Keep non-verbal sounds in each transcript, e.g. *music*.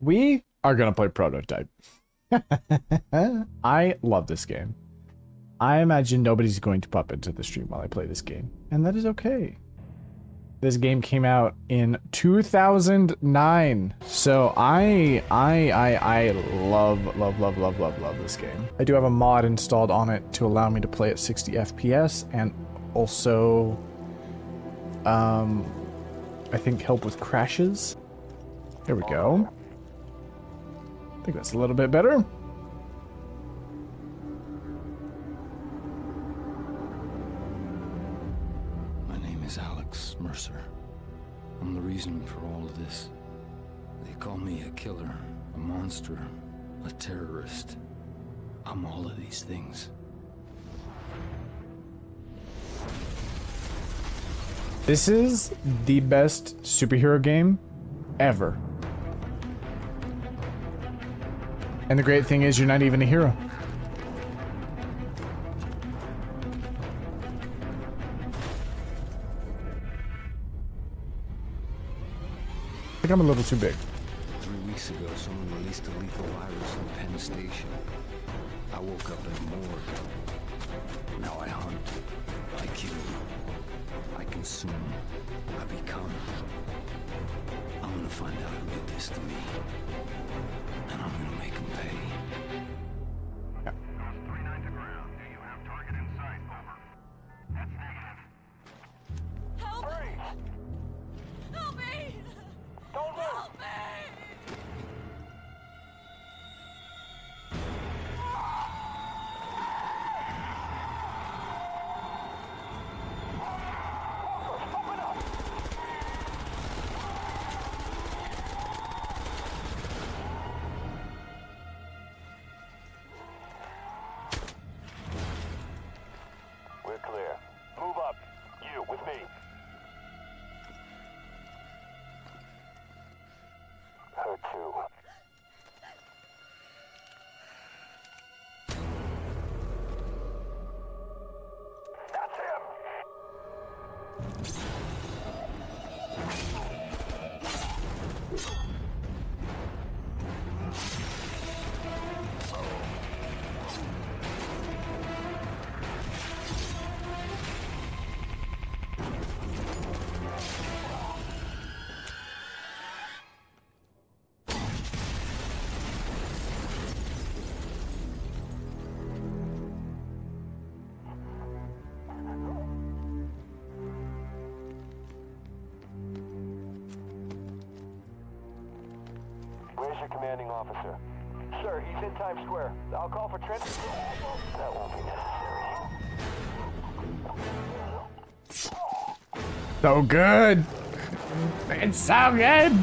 we are gonna play Prototype. *laughs* I love this game. I imagine nobody's going to pop into the stream while I play this game, and that is okay. This game came out in 2009, so I I I I love love love love love love this game. I do have a mod installed on it to allow me to play at 60 FPS and also um I think help with crashes. There we go. I think that's a little bit better. My name is Alex Mercer. I'm the reason for all of this. They call me a killer, a monster, a terrorist. I'm all of these things. This is the best superhero game ever. And the great thing is you're not even a hero. I think I'm a little too big. Three weeks ago, someone released a lethal virus in Penn Station. I woke up in a morgue. Now I hunt. I kill. I consume. I become. I'm gonna find out who did this to me. And I'm gonna make them pay. Me. Where's your commanding officer? Sir, he's in Times Square. I'll call for Trent. That won't be necessary. So good. It's so good.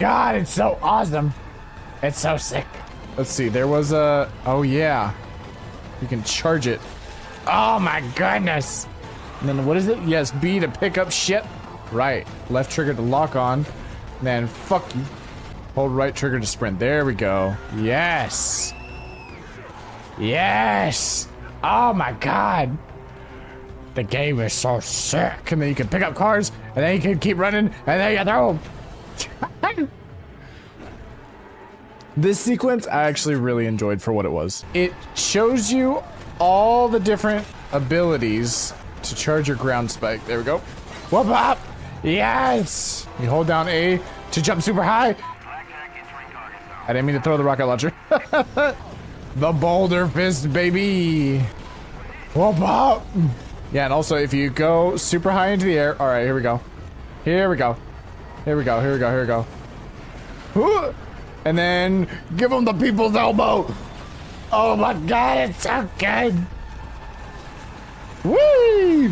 God, it's so awesome. It's so sick. Let's see. There was a. Oh yeah, you can charge it. Oh my goodness. And then what is it? Yes, B to pick up shit. Right. Left trigger to lock on. Then fuck you. Hold right trigger to sprint. There we go. Yes. Yes. Oh my god. The game is so sick. And then you can pick up cars, and then you can keep running, and then you throw 'em. *laughs* This sequence I actually really enjoyed for what it was. It shows you all the different abilities to charge your ground spike. There we go. Whoop up! Yes! You hold down A to jump super high. I didn't mean to throw the rocket launcher. *laughs* the boulder fist, baby. Whoop up! Yeah, and also if you go super high into the air. All right, here we go. Here we go. Here we go. Here we go. Here we go. Whoo! And then give him the people's elbow. Oh my god, it's so good. Whee!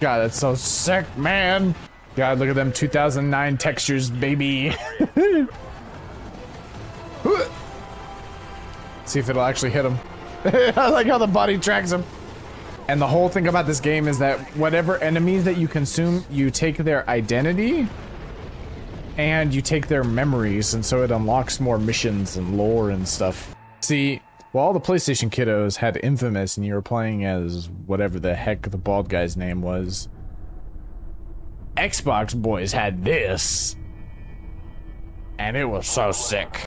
God, that's so sick, man. God, look at them 2009 textures, baby. *laughs* See if it'll actually hit him. *laughs* I like how the body tracks him. And the whole thing about this game is that whatever enemies that you consume, you take their identity and you take their memories, and so it unlocks more missions and lore and stuff. See, while the PlayStation kiddos had Infamous and you were playing as whatever the heck the bald guy's name was, Xbox boys had this, and it was so sick.